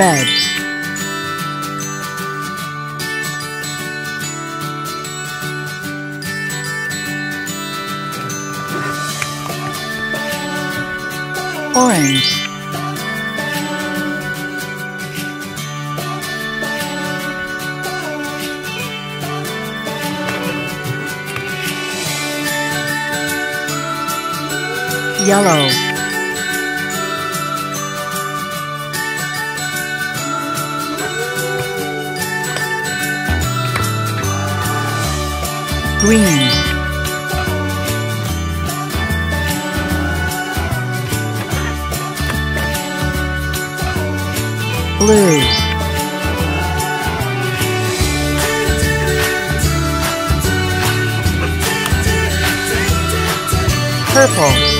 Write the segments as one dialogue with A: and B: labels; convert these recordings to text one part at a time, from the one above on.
A: red, orange, yellow, green, blue, purple,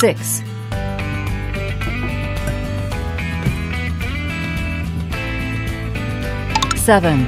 A: Six. Seven.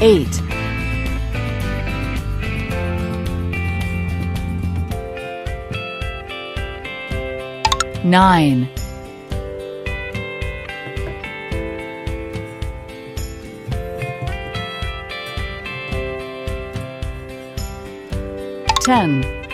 A: Eight. Nine. Ten.